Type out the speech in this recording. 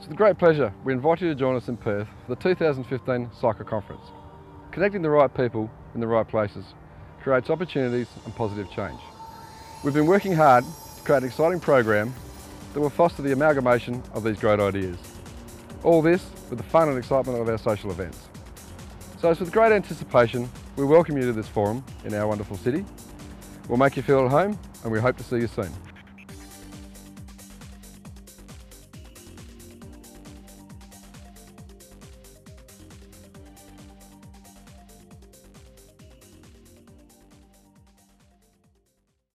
It's a great pleasure we invite you to join us in Perth for the 2015 Cycle Conference. Connecting the right people in the right places creates opportunities and positive change. We've been working hard to create an exciting program that will foster the amalgamation of these great ideas. All this with the fun and excitement of our social events. So it's with great anticipation we welcome you to this forum in our wonderful city. We'll make you feel at home and we hope to see you soon.